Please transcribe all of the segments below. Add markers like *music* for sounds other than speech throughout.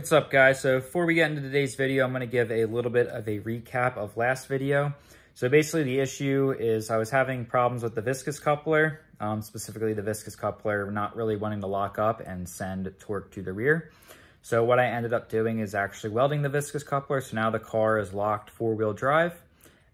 what's up guys? So before we get into today's video, I'm gonna give a little bit of a recap of last video. So basically the issue is I was having problems with the viscous coupler, um, specifically the viscous coupler not really wanting to lock up and send torque to the rear. So what I ended up doing is actually welding the viscous coupler. So now the car is locked four-wheel drive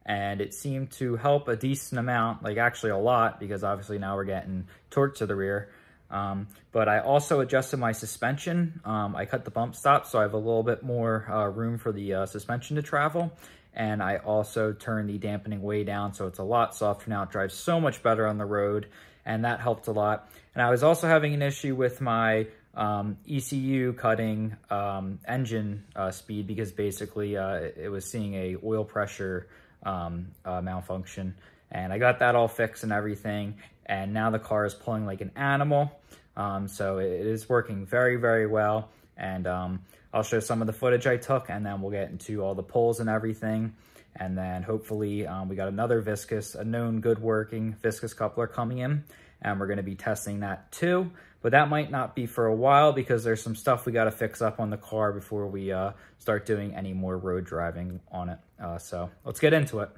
and it seemed to help a decent amount, like actually a lot, because obviously now we're getting torque to the rear. Um, but I also adjusted my suspension. Um, I cut the bump stop so I have a little bit more uh, room for the uh, suspension to travel. And I also turned the dampening way down so it's a lot softer now. It drives so much better on the road and that helped a lot. And I was also having an issue with my um, ECU cutting um, engine uh, speed because basically uh, it was seeing a oil pressure um, uh, malfunction. And I got that all fixed and everything and now the car is pulling like an animal. Um, so it is working very, very well. And um, I'll show some of the footage I took and then we'll get into all the pulls and everything. And then hopefully um, we got another viscous, a known good working viscous coupler coming in and we're gonna be testing that too. But that might not be for a while because there's some stuff we gotta fix up on the car before we uh, start doing any more road driving on it. Uh, so let's get into it.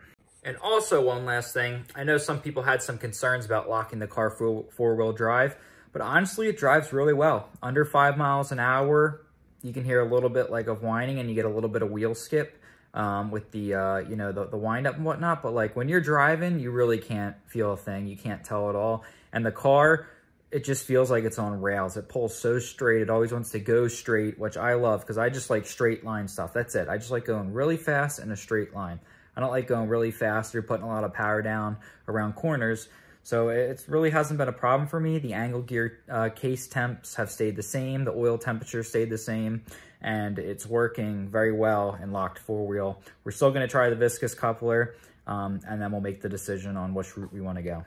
And also one last thing, I know some people had some concerns about locking the car four-wheel drive, but honestly, it drives really well. Under five miles an hour, you can hear a little bit like of whining and you get a little bit of wheel skip um, with the, uh, you know, the, the wind up and whatnot. But like when you're driving, you really can't feel a thing. You can't tell at all. And the car, it just feels like it's on rails. It pulls so straight. It always wants to go straight, which I love because I just like straight line stuff. That's it. I just like going really fast in a straight line. I don't like going really fast or putting a lot of power down around corners. So it really hasn't been a problem for me. The angle gear uh, case temps have stayed the same. The oil temperature stayed the same. And it's working very well in locked four-wheel. We're still going to try the viscous coupler. Um, and then we'll make the decision on which route we want to go.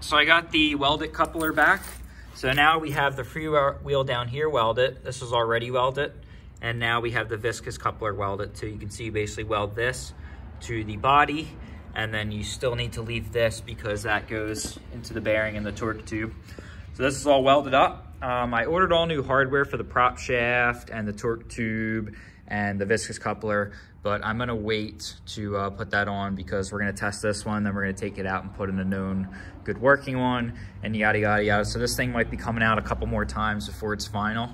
So I got the welded coupler back. So now we have the free wheel down here welded. This is already welded. And now we have the viscous coupler welded. So you can see you basically weld this to the body and then you still need to leave this because that goes into the bearing and the torque tube. So this is all welded up. Um, I ordered all new hardware for the prop shaft and the torque tube and the viscous coupler, but I'm gonna wait to uh, put that on because we're gonna test this one, then we're gonna take it out and put in a known good working one and yada, yada, yada. So this thing might be coming out a couple more times before it's final.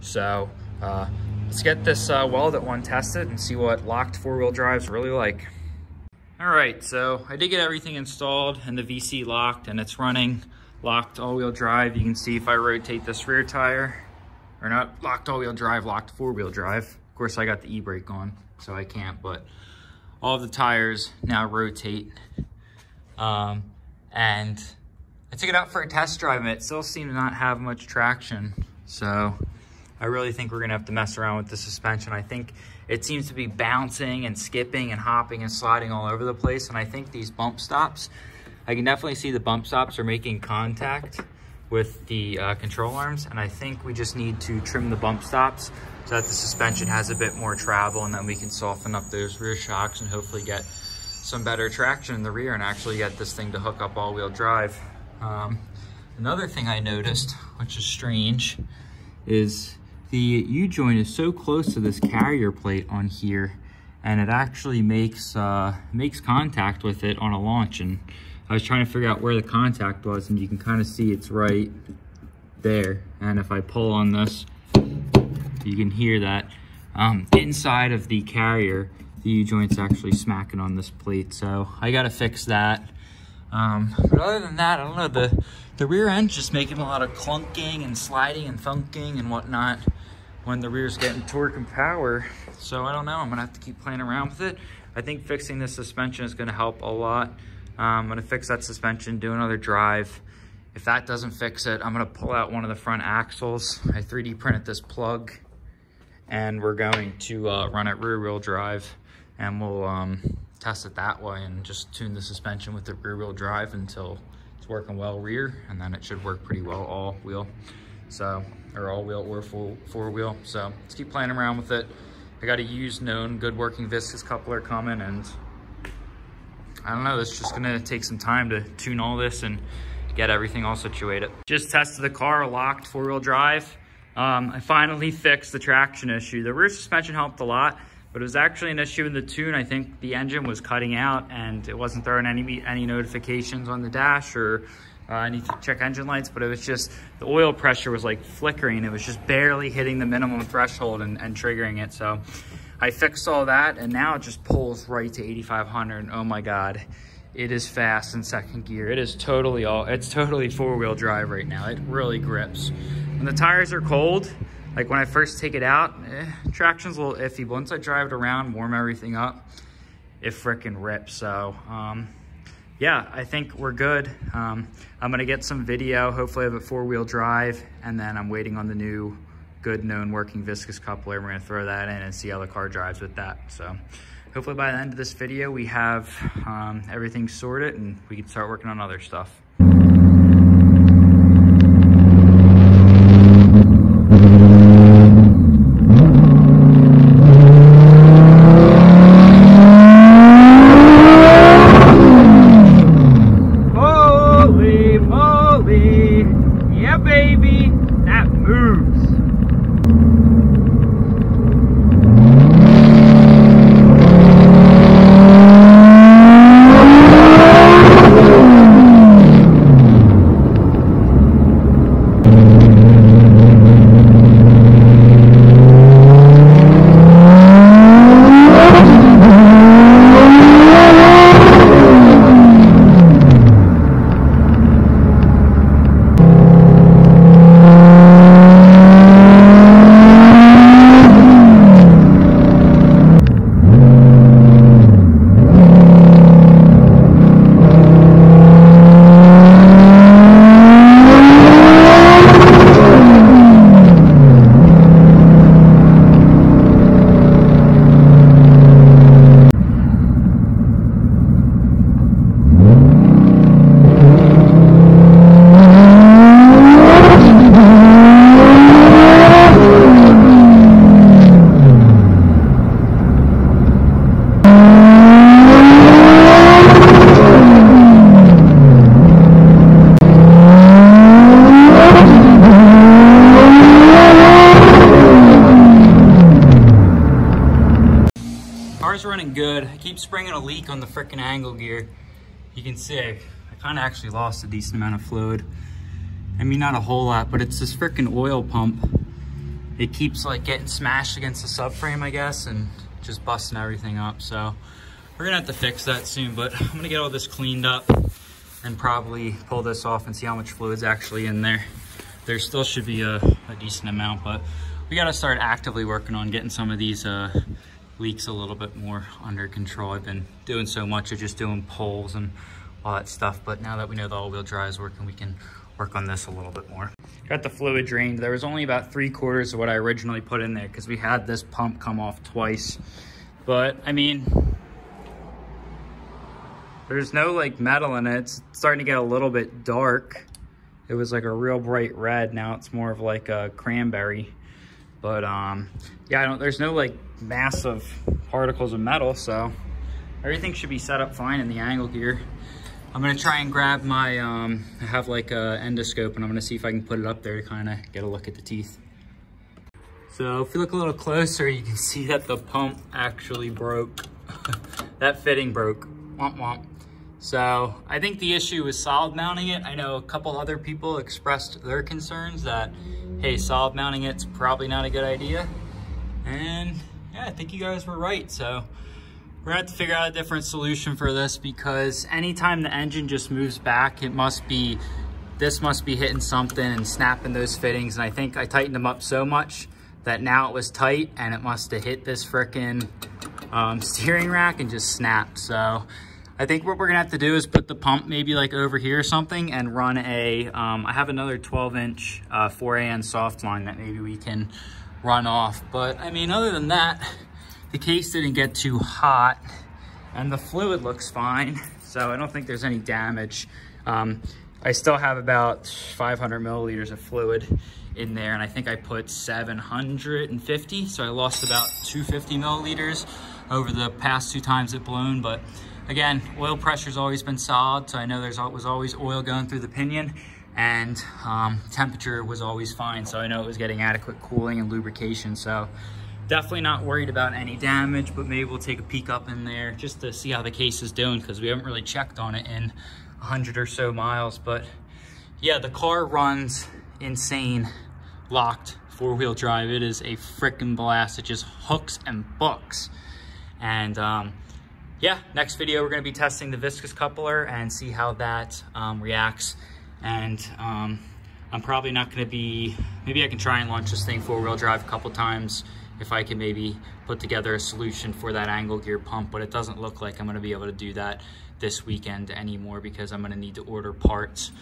So uh, Let's get this uh, welded one tested and see what locked four-wheel drives really like. All right, so I did get everything installed and the VC locked and it's running locked all-wheel drive. You can see if I rotate this rear tire, or not locked all-wheel drive, locked four-wheel drive. Of course, I got the e-brake on, so I can't, but all the tires now rotate. Um, and I took it out for a test drive and it still seemed to not have much traction. So I really think we're gonna have to mess around with the suspension. I think it seems to be bouncing and skipping and hopping and sliding all over the place. And I think these bump stops, I can definitely see the bump stops are making contact with the uh, control arms. And I think we just need to trim the bump stops so that the suspension has a bit more travel and then we can soften up those rear shocks and hopefully get some better traction in the rear and actually get this thing to hook up all-wheel drive. Um, another thing I noticed, which is strange, is the U-joint is so close to this carrier plate on here and it actually makes uh, makes contact with it on a launch and I was trying to figure out where the contact was and you can kind of see it's right there and if I pull on this you can hear that um, inside of the carrier the U-joint's actually smacking on this plate so I gotta fix that um, but other than that I don't know the the rear end's just making a lot of clunking and sliding and thunking and whatnot when the rear's getting torque and power. So I don't know, I'm gonna have to keep playing around with it. I think fixing the suspension is gonna help a lot. I'm gonna fix that suspension, do another drive. If that doesn't fix it, I'm gonna pull out one of the front axles. I 3D printed this plug and we're going to uh, run it rear wheel drive and we'll um, test it that way and just tune the suspension with the rear wheel drive until it's working well rear and then it should work pretty well all wheel. So, or all wheel or full four wheel. So let's keep playing around with it. I got a used known good working viscous coupler coming and I don't know, it's just gonna take some time to tune all this and get everything all situated. Just tested the car locked four wheel drive Um, I finally fixed the traction issue. The rear suspension helped a lot, but it was actually an issue in the tune. I think the engine was cutting out and it wasn't throwing any, any notifications on the dash or uh, I need to check engine lights, but it was just, the oil pressure was like flickering. It was just barely hitting the minimum threshold and, and triggering it. So I fixed all that and now it just pulls right to 8,500. Oh my God, it is fast in second gear. It is totally all, it's totally four wheel drive right now. It really grips. When the tires are cold, like when I first take it out, eh, traction's a little iffy, but once I drive it around, warm everything up, it freaking rips. So, um, yeah, I think we're good. Um, I'm gonna get some video, hopefully I have a four wheel drive, and then I'm waiting on the new good known working viscous coupler. We're gonna throw that in and see how the car drives with that. So hopefully by the end of this video, we have um, everything sorted and we can start working on other stuff. Keep springing a leak on the freaking angle gear. You can see I, I kind of actually lost a decent amount of fluid. I mean, not a whole lot, but it's this freaking oil pump. It keeps like getting smashed against the subframe, I guess, and just busting everything up. So we're gonna have to fix that soon, but *laughs* I'm gonna get all this cleaned up and probably pull this off and see how much fluid's actually in there. There still should be a, a decent amount, but we gotta start actively working on getting some of these uh, leaks a little bit more under control. I've been doing so much of just doing poles and all that stuff, but now that we know the all-wheel drive is working, we can work on this a little bit more. Got the fluid drained. There was only about three quarters of what I originally put in there because we had this pump come off twice. But I mean, there's no like metal in it. It's starting to get a little bit dark. It was like a real bright red. Now it's more of like a cranberry. But um, yeah, I don't, there's no like massive particles of metal, so everything should be set up fine in the angle gear. I'm gonna try and grab my, um, I have like a endoscope and I'm gonna see if I can put it up there to kind of get a look at the teeth. So if you look a little closer, you can see that the pump actually broke. *laughs* that fitting broke, womp womp. So I think the issue was solid mounting it. I know a couple other people expressed their concerns that, hey, solid mounting it's probably not a good idea. And yeah, I think you guys were right. So we're gonna have to figure out a different solution for this because anytime the engine just moves back, it must be, this must be hitting something and snapping those fittings. And I think I tightened them up so much that now it was tight and it must have hit this frickin' um, *laughs* steering rack and just snapped. So I think what we're gonna have to do is put the pump maybe like over here or something and run a. Um, I have another 12 inch uh, 4AN soft line that maybe we can run off. But I mean, other than that, the case didn't get too hot and the fluid looks fine. So I don't think there's any damage. Um, I still have about 500 milliliters of fluid in there and I think I put 750. So I lost about 250 milliliters over the past two times it blown, but Again, oil pressure's always been solid, so I know there's was always oil going through the pinion. and um, temperature was always fine. So I know it was getting adequate cooling and lubrication. So definitely not worried about any damage, but maybe we'll take a peek up in there just to see how the case is doing because we haven't really checked on it in 100 or so miles. But yeah, the car runs insane locked four-wheel drive. It is a freaking blast. It just hooks and books. And um, yeah, next video, we're gonna be testing the viscous coupler and see how that um, reacts. And um, I'm probably not gonna be, maybe I can try and launch this thing four-wheel drive a couple times if I can maybe put together a solution for that angle gear pump, but it doesn't look like I'm gonna be able to do that this weekend anymore because I'm gonna need to order parts.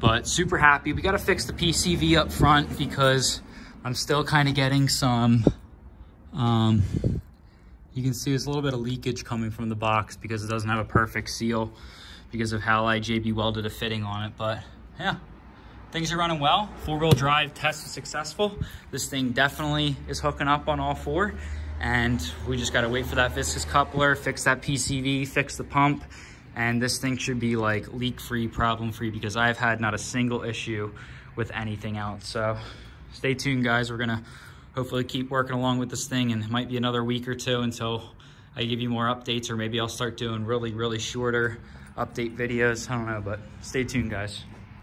But super happy. We gotta fix the PCV up front because I'm still kind of getting some, um, you can see there's a little bit of leakage coming from the box because it doesn't have a perfect seal because of how I JB welded a fitting on it. But yeah, things are running well. Four-wheel drive test was successful. This thing definitely is hooking up on all four. And we just gotta wait for that viscous coupler, fix that PCV, fix the pump, and this thing should be like leak-free, problem-free because I've had not a single issue with anything else. So stay tuned, guys. We're gonna hopefully keep working along with this thing and it might be another week or two until I give you more updates or maybe I'll start doing really, really shorter update videos. I don't know, but stay tuned, guys.